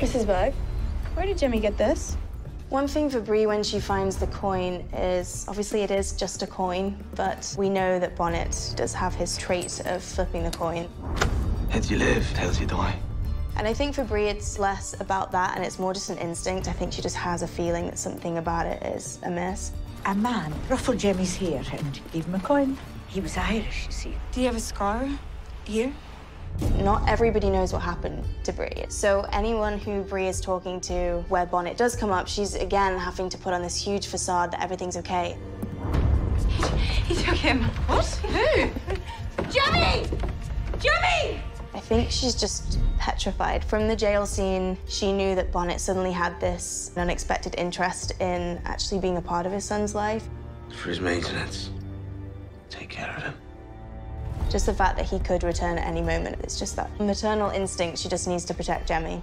Mrs. Bug, where did Jemmy get this? One thing for Bree when she finds the coin is obviously it is just a coin, but we know that Bonnet does have his trait of flipping the coin. Heads you live, tails you die. And I think for Bree it's less about that and it's more just an instinct. I think she just has a feeling that something about it is amiss. A man ruffled Jemmy's hair and gave him a coin. He was Irish, you see. Do you have a scar here? Not everybody knows what happened to Bree. So anyone who Bree is talking to where Bonnet does come up, she's again having to put on this huge facade that everything's okay. He took him. What? Who? Jemmy! Jemmy! I think she's just petrified. From the jail scene, she knew that Bonnet suddenly had this unexpected interest in actually being a part of his son's life. For his maintenance. Take care of him. Just the fact that he could return at any moment. It's just that maternal instinct. She just needs to protect Jemmy.